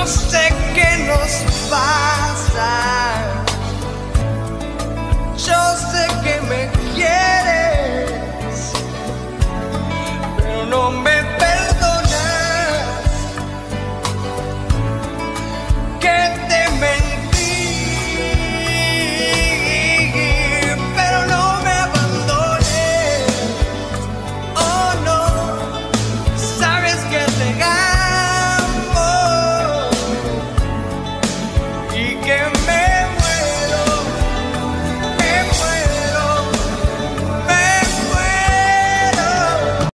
No sé qué nos pasa. Yo sé que me quieres, pero no me